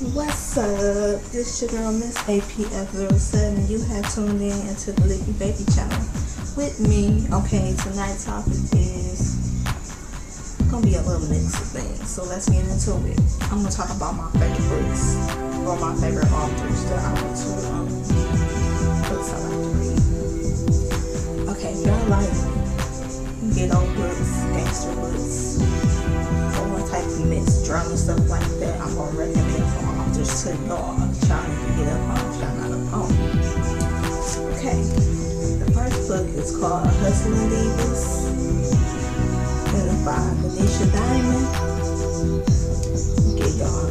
What's up? This your girl Miss APF07. You have tuned in into the Licky Baby channel with me. Okay, tonight's topic is gonna be a little mix of things. So let's get into it. I'm gonna talk about my favorite books or my favorite authors that I want to um, books I like to read. Okay, y'all like ghetto books, gangster books, mix, drama stuff like that. I'm gonna recommend for authors to y'all. Trying to get up on, trying not up on. Okay, the first book is called Hustling Divas. And it's by De'nesha Diamond. Get y'all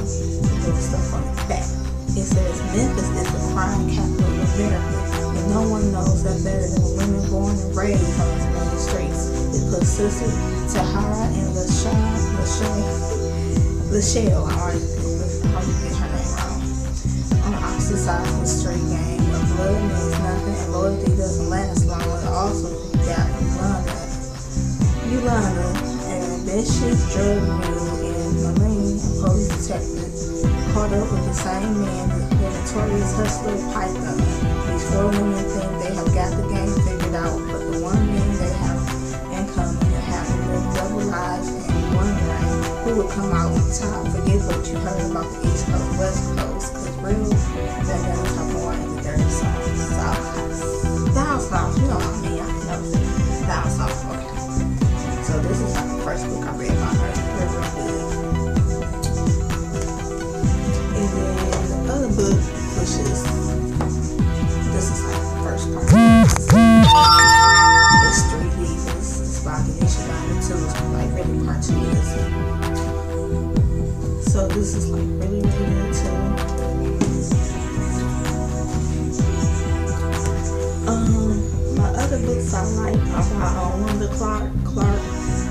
little stuff on the back. It says Memphis is the crime capital of America, and no one knows that better than women born and raised on main streets. Sissy, Tahara, and LaShawn, LaShawn, LaShelle, I already you get her name wrong, on the opposite sides of the street game. But blood means nothing, and loyalty doesn't last long. It also got Yolanda, Yolanda, an ambitious drug mule and Marine and police detective caught up with the same man, the notorious hustler Python. Uh, these four women think they have got the game figured out, but the one thing they have would come out on top. Forget what you heard about the East uh, Coast, West Coast, cause real, So this is like really, really good too. Um, my other books I like are by Wahida Clark. Clark.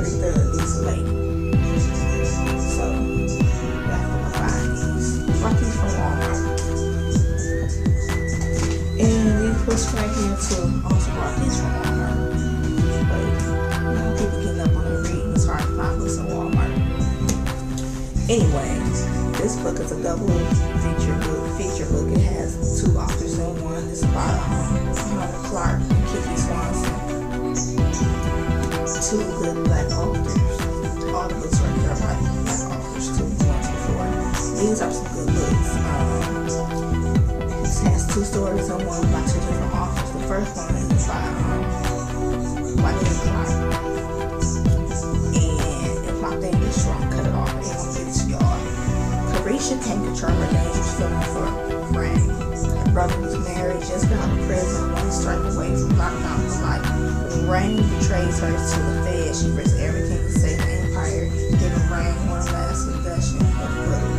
Needs a Lady. So, you have to find these. Bought these from Walmart. And these books right here too. Also bought these from Walmart. But you know, people getting up on their reading. It's hard to find books in Walmart. Anyway, this book is a double feature book. Feature book. It has two authors in one. It's by um, Clark Swanson. Two good black authors. All the books right there are by black authors too. One. These are some good books. Um, it has two stories in one by two different authors. The first one is by um, Wahida Clark. And if my thing is strong, cut Aisha Tank Control Renee is filming for Frank. Her brother was married, just been out of prison, one strike away from locking out his life. When Rain betrays her to the Fed, she risks everything to save the Empire, giving Rain one last confession of